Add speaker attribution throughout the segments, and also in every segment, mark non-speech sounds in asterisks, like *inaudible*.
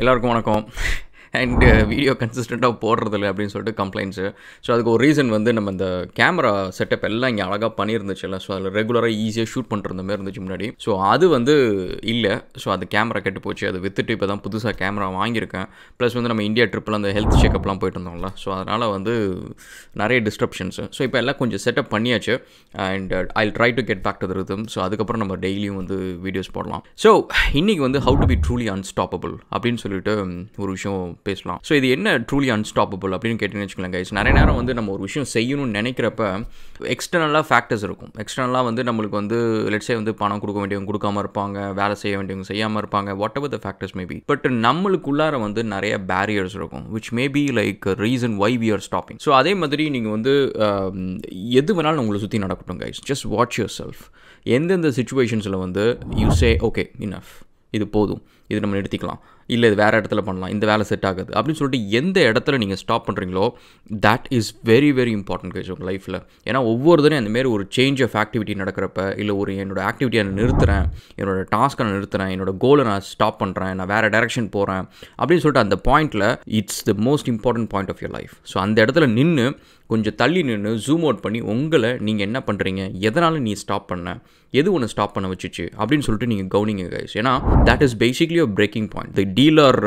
Speaker 1: எல்லாருக்கும் வணக்கம். And video கன்சிஸ்டண்ட்டாக போடுறதில்ல அப்படின்னு சொல்லிட்டு கம்ப்ளைண்ட்ஸு ஸோ அதுக்கு ஒரு ரீசன் வந்து நம்ம இந்த கேமரா செட்டப் எல்லாம் இங்கே அழகாக பண்ணியிருந்துச்சுல்ல ஸோ அதில் ரெகுலராக ஈஸியாக ஷூட் பண்ணுற மாதிரி இருந்துச்சு முன்னாடி. ஸோ அது வந்து இல்லை. ஸோ அது கேமரா கெட்டு போச்சு. அது வித்துட்டு இப்போ தான் புதுசாக கேமரா வாங்கியிருக்கேன். ப்ளஸ் வந்து நம்ம இந்தியா ட்ரிப்பில் அந்த ஹெல்த் செக்கப்லாம் போயிட்டு இருந்தோம்ல ஸோ அதனால் வந்து நிறைய டிஸ்ட்ரப்ஷன்ஸு ஸோ இப்போ எல்லாம் கொஞ்சம் செட்டப் பண்ணியாச்சு. And I try to get back to rhythm so அதுக்கப்புறம் நம்ம டெய்லியும் வந்து வீடியோஸ் போடலாம். ஸோ இன்றைக்கி வந்து how to be truly unstoppable அப்படின்னு சொல்லிட்டு ஒரு விஷயம் பேசலாம். ஸோ இது என்ன ட்ரூலி அன்ஸ்டாப்பபிள் அப்படின்னு கேட்டீங்கன்னு வச்சுக்கலாம் கைஸ் நிறைய நேரம் வந்து நம்ம ஒரு விஷயம் செய்யணும்னு நினைக்கிறப்ப எக்ஸ்டர்னலாக ஃபேக்டர்ஸ் இருக்கும். எக்ஸ்டர்னலாக வந்து நம்மளுக்கு வந்து லெட்ஸே வந்து பணம் கொடுக்க வேண்டியவங்க கொடுக்காம இருப்பாங்க வேலை செய்ய வேண்டியவங்க செய்யாமல் இருப்பாங்க whatever the factors maybe but நம்மளுக்குள்ளார வந்து நிறைய பேரியர்ஸ் இருக்கும் which maybe like reason why we are stopping so அதே மாதிரி நீங்கள் வந்து um, எது வேணாலும் உங்களை சுற்றி நடக்கட்டும் guys just watch yourself எந்தெந்த சுச்சுவேஷன்ஸில் வந்து யூ சே ஓகே இனஃப் இது போதும். இது நம்ம நிறுத்திக்கலாம். இல்லை இது வேறு இடத்துல பண்ணலாம். இந்த வேலை செட் ஆகுது. அப்படின்னு சொல்லிட்டு எந்த இடத்துல நீங்கள் ஸ்டாப் பண்ணுறீங்களோ that is very very important guys உங்கள் லைஃப்பில் ஏன்னா ஒவ்வொரு தடவையும் அந்தமாரி ஒரு சேஞ்ச் ஆஃப் ஆக்டிவிட்டி நடக்கிறப்ப இல்லை ஒரு என்னோடய ஆக்டிவிட்டியை நான் நிறுத்துகிறேன் என்னோட டாஸ்க்கை நான் நிறுத்துகிறேன் என்னோட கோலை நான் ஸ்டாப் பண்ணுறேன் நான் வேறு டேரெக்ஷன் போகிறேன் அப்படின்னு சொல்லிட்டு அந்த பாயிண்ட்டில் it's the most important point of your life so அந்த இடத்துல நின்று கொஞ்சம் தள்ளி நின்று ஜூம் அவுட் பண்ணி உங்களை நீங்கள் என்ன பண்ணுறீங்க எதனால் நீ ஸ்டாப் பண்ண எது ஒன்று ஸ்டாப் பண்ண வச்சுச்சு அப்படின்னு சொல்லிட்டு நீங்கள் கவனிங்க கைஸ் ஏன்னா தட் இஸ் பேசிக்லி பெரிய breaking point the deal or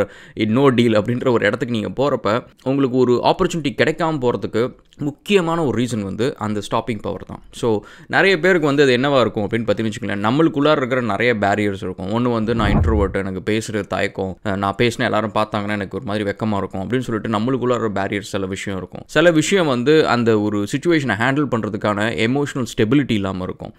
Speaker 1: no deal அப்படின்ற ஒரு இடத்துக்கு நீங்கள் போகிறப்ப உங்களுக்கு ஒரு ஆப்பர்ச்சுனிட்டி கிடைக்காம போகிறதுக்கு முக்கியமான ஒரு ரீசன் வந்து அந்த ஸ்டாப்பிங் பவர் தான். ஸோ நிறைய பேருக்கு வந்து அது என்னவாக இருக்கும் அப்படின்னு பார்த்தீங்கன்னு வச்சுக்கோங்களேன் நம்மளுக்குள்ளார இருக்கிற நிறைய பேரியர்ஸ் இருக்கும். ஒன்று வந்து நான் இன்ட்ரோவர்ட் எனக்கு பேசுகிற தயக்கம் நான் பேசின எல்லாரும் பார்த்தாங்கன்னா எனக்கு ஒரு மாதிரி வெக்கமாக இருக்கும் அப்படின்னு சொல்லிட்டு நம்மளுக்குள்ளார பேரியர்ஸ் சில விஷயம் இருக்கும். சில விஷயம் வந்து அந்த ஒரு சுச்சுவேஷனை ஹேண்டில் பண்ணுறதுக்கான எமோஷனல் ஸ்டெபிலிட்டி இல்லாமல் இருக்கும்.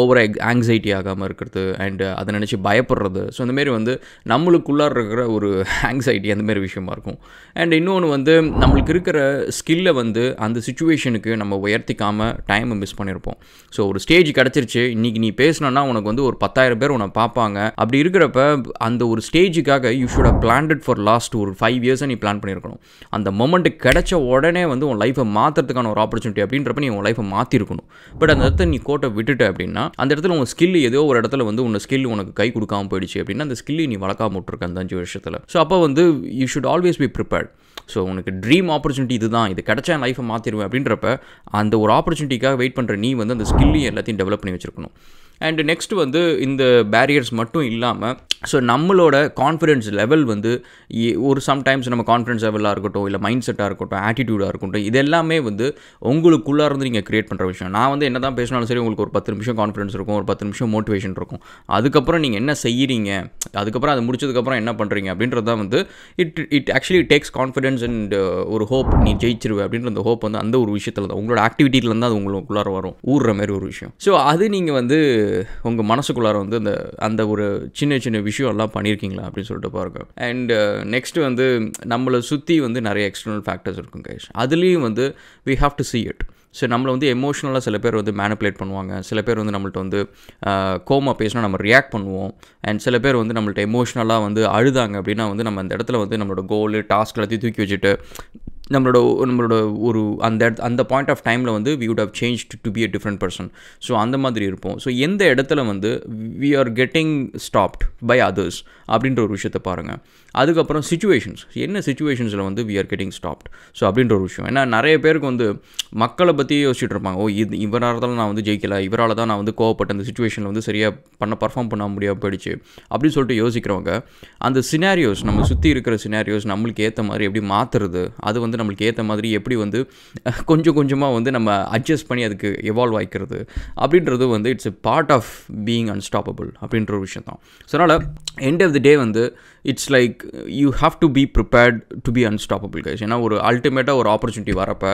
Speaker 1: ஓவர் ஆங்ஸைட்டி ஆகாமல் இருக்கிறது அண்ட் அதை நினச்சி பயப்படுறது. ஸோ இந்தமாரி வந்து நம்மளுக்குள்ளார இருக்கிற ஒரு ஆங்ஸைட்டி அந்தமாரி விஷயமா இருக்கும். அண்ட் இன்னொன்று வந்து நம்மளுக்கு இருக்கிற ஸ்கில்லை வந்து அந்த சுச்சுவேஷனுக்கு நம்ம உயர்த்திக்காமல் டைமை மிஸ் பண்ணியிருப்போம் ஸோ ஒரு ஸ்டேஜ் கிடச்சிருச்சு. இன்றைக்கி நீ பேசினா உனக்கு வந்து ஒரு பத்தாயிரம் பேர் உன்னை பார்ப்பாங்க. அப்படி இருக்கிறப்ப அந்த ஒரு ஸ்டேஜுக்காக you should have for last ஒரு ஃபைவ் இயர்ஸை நீ பிளான் பண்ணியிருக்கணும் அந்த மொமெண்ட்டு கிடைச்ச உடனே வந்து உன் லைஃப்பை மாற்றுறதுக்கான ஒரு ஆப்பர்ச்சுனிட்டி அப்படின்றப்ப நீ உன் லைஃப்பை மாற்றிருக்கணும் பட் அந்த இடத்துல நீ கோட்டை விட்டுட்ட அப்படின்னா அந்த இடத்துல உன் ஸ்கில் ஏதோ ஒரு இடத்துல வந்து உன் ஸ்கில் உனக்கு கை கொடுக்காம போயிடுச்சு அப்படின்னா அந்த ஸ்கில்லை நீ வளர்க்காம விட்டுருக்க அந்த அஞ்சு வருஷத்தில். ஸோ அப்போ வந்து you should always be prepared so உனக்கு ட்ரீம் ஆப்பர்ச்சுனிட்டி இதுதான். இது கிடைச்சா என் லைஃப்பை மாற்றிடுவேன் அப்படின்றப்ப அந்த ஒரு ஆப்பர்ச்சுனிட்டிக்காக வெயிட் பண்ணுற நீ வந்து அந்த ஸ்கில்லையும் எல்லாத்தையும் டெவலப் பண்ணி வச்சுருக்கணும். அண்டு நெக்ஸ்ட் வந்து இந்த பேரியர்ஸ் மட்டும் இல்லாமல் ஸோ நம்மளோட கான்ஃபிடென்ஸ் லெவல் வந்து ஒரு சம்டைம்ஸ் நம்ம கான்ஃபிடன்ஸ் லெவலாக இருக்கட்டும் இல்லை மைண்ட் செட்டாக இருக்கட்டும் ஆட்டிடியூடாக இருக்கட்டும் இது எல்லாமே வந்து உங்களுக்குள்ளே இருந்து நீங்கள் க்ரியேட் பண்ணுற விஷயம். நான் வந்து என்ன தான் பேசினாலும் சரி உங்களுக்கு ஒரு பத்து நிமிஷம் கான்ஃபிடன்ஸ் இருக்கும் ஒரு பத்து நிமிஷம் மோட்டிவேஷன் இருக்கும். அதுக்கப்புறம் நீங்கள் என்ன செய்கிறீங்க அதுக்கப்புறம் அது முடிச்சதுக்கப்புறம் என்ன பண்ணுறீங்க அப்படின்றது தான் வந்து it it actually takes confidence and ஒரு ஹோப் நீ ஜெயிச்சிருவே அப்படின்ற அந்த ஹோப் வந்து அந்த ஒரு விஷயத்தில் தான் உங்களோட ஆக்டிவிட்டியிலேருந்து அது உங்களுக்குள்ளார வரும். ஊறுற மாதிரி ஒரு விஷயம். ஸோ அது நீங்கள் வந்து உங்கள் மனசுக்குள்ளார வந்து அந்த அந்த ஒரு சின்ன சின்ன விஷயம் எல்லாம் பண்ணியிருக்கீங்களா அப்படின்னு சொல்லிட்டு பாருங்க. அண்ட் நெக்ஸ்ட்டு uh, வந்து நம்மளை சுற்றி வந்து நிறைய எக்ஸ்டர்னல் ஃபேக்டர்ஸ் இருக்கும் கைஷ் அதுலேயும் வந்து we have to see it so நம்மளை வந்து எமோஷ்னலாக சில பேர் வந்து மேனிப்புலேட் பண்ணுவாங்க. சில பேர் வந்து நம்மள்ட்ட வந்து uh, கோமா பேசினா நம்ம ரியாக்ட் பண்ணுவோம். அண்ட் சில பேர் வந்து நம்மள்ட்ட எமோஷ்னலாக வந்து அழுதாங்க அப்படின்னா வந்து நம்ம அந்த இடத்துல வந்து நம்மளோட கோல் டாஸ்க் எல்லாத்தையும் தூக்கி வச்சுட்டு நம்மளோட நம்மளோட ஒரு அந்த இடத்து அந்த பாயிண்ட் ஆஃப் டைமில் வந்து we would have change to be a different person so அந்த மாதிரி இருப்போம். ஸோ எந்த இடத்துல வந்து we are getting stopped by others அப்படின்ற ஒரு விஷயத்தை பாருங்கள் அதுக்கப்புறம் சுச்சுவேஷன்ஸ் என்ன சுச்சுவேஷன்ஸில் வந்து we are getting stopped so அப்படின்ற ஒரு விஷயம். ஏன்னா நிறைய பேருக்கு வந்து மக்களை பற்றி யோசிச்சுட்டு இருப்பாங்க. ஓ இது இவரால் தான் நான் வந்து ஜெயிக்கல. இவரால் தான் நான் வந்து கோவப்பட்ட அந்த சுச்சுவேஷனில் வந்து சரியாக பண்ண பர்ஃபார்ம் பண்ண முடியாமல் போயிடுச்சு அப்படின்னு சொல்லிட்டு யோசிக்கிறவங்க அந்த சினாரியோஸ் நம்ம சுற்றி இருக்கிற சினாரியோஸ் நம்மளுக்கு ஏற்ற மாதிரி எப்படி மாற்றுறது அது வந்து நம்மளுக்கு ஏற்ற மாதிரி எப்படி வந்து கொஞ்சம் கொஞ்சமாக வந்து நம்ம அட்ஜஸ்ட் பண்ணி அதுக்கு எவால்வ் ஆகிக்கிறது அப்படின்றது வந்து it's a part of being unstoppable அப்படின்ற ஒரு விஷயம் தான் ஸோ அதனால் எண்ட் ஆஃப் தி டே வந்து it's like you have to be prepared to be unstoppable guys ஏன்னா ஒரு அல்டிமேட்டாக ஒரு ஆப்பர்ச்சுனிட்டி வரப்போ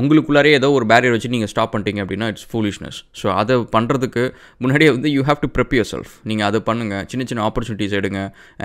Speaker 1: உங்களுக்குள்ளாரே ஏதோ ஒரு பேரியர் வச்சு நீங்கள் ஸ்டாப் பண்ணிட்டீங்க அப்படின்னா இட்ஸ் ஃபூலிஷ்னஸ் ஸோ அதை பண்ணுறதுக்கு முன்னாடியே வந்து you have to prep yourself நீங்கள் அதை பண்ணுங்கள் சின்ன சின்ன ஆப்பர்ச்சுனிட்டிஸ் எடுங்க.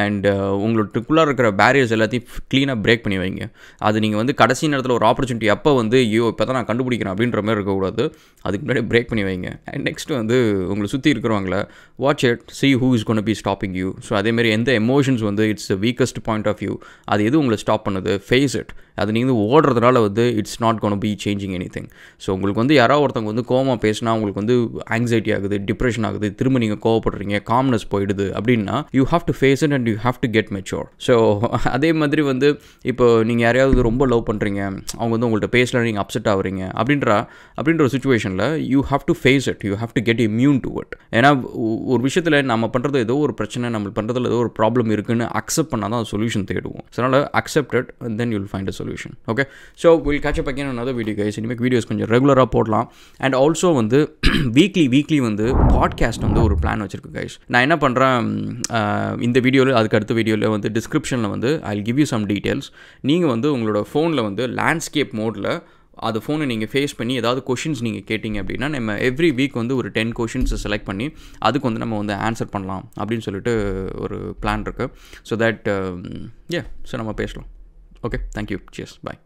Speaker 1: அண்ட் உங்களுக்குள்ளார இருக்கிற பேரியர்ஸ் எல்லாத்தையும் க்ளீனாக பிரேக் பண்ணி வைங்க. அது நீங்கள் வந்து கடைசி நேரத்தில் ஒரு ஆப்பர்ச்சுனிட்டி அப்போ வந்து ஐயோ இப்போ தான் நான் கண்டுபிடிக்கிறேன் அப்படின்ற மாதிரி இருக்கக்கூடாது. அதுக்கு முன்னாடி பிரேக் பண்ணி வைங்க. அண்ட் நெக்ஸ்ட் வந்து உங்களை சுற்றி இருக்கிறவங்கள watch it see who is gonna be stopping you so அதேமாரி எந்த எமோஷன்ஸ் வந்து it's weakest point of view அது எது உங்களை ஸ்டாப் பண்ணுது? ஃபேஸ் இட் அது நீங்கள் ஓடுறதுனால வந்து it's not gonna be changing anything so உங்களுக்கு வந்து யாராவது ஒருத்தவங்க வந்து கோவமாக பேசினா உங்களுக்கு வந்து ஆங்ஸைட்டி ஆகுது டிப்ரெஷன் ஆகுது திரும்ப நீங்கள் கோவப்படுறீங்க காம்னஸ் போயிடுது அப்படின்னா you have to face it and you have to get mature so அதே மாதிரி வந்து இப்போ நீங்கள் யாரையாவது ரொம்ப லவ் பண்ணுறீங்க அவங்க வந்து உங்கள்கிட்ட பேசல நீங்கள் அப்செட் ஆகுறீங்க அப்படின்ற அப்படின்ற ஒரு சுச்சுவேஷனில் you have to face it you have to get immune to it ஏன்னா ஒரு விஷயத்தில் நம்ம பண்ணுறது ஏதோ ஒரு பிரச்சனை நம்ம பண்ணுறதுல ஏதோ ஒரு ப்ராப்ளம் இருக்குன்னு அக்செப்ட் பண்ணால் தான் சொல்யூஷன் தேடுவோம். ஸோ அதனால் accepted then you'll find a solution okay so will catch up again another video guys இனிமேல் வீடியோஸ் கொஞ்சம் ரெகுலராக போடலாம். அண்ட் ஆல்சோ வந்து *clears throat* வீக்லி வீக்லி வந்து பாட்காஸ்ட் வந்து ஒரு பிளான் வச்சுருக்கேன் கைஸ் நான் என்ன பண்ணுறேன் இந்த வீடியோவில் அதுக்கு அடுத்த வீடியோவில் வந்து டிஸ்கிரிப்ஷனில் வந்து I give you some details நீங்கள் வந்து உங்களோட ஃபோனில் வந்து லேண்ட்ஸ்கேப் மோடில் அது ஃபோனை நீங்கள் ஃபேஸ் பண்ணி ஏதாவது கொஷின்ஸ் நீங்கள் கேட்டிங்க அப்படின்னா நம்ம எவ்ரி வீக் வந்து ஒரு டென் கொஷின்ஸை செலக்ட் பண்ணி அதுக்கு வந்து நம்ம வந்து ஆன்சர் பண்ணலாம் அப்படின்னு சொல்லிட்டு ஒரு பிளான் இருக்குது ஸோ தட் ஏ ஸோ நம்ம பேசலாம். ஓகே தேங்க்யூ சியர்ஸ் பாய்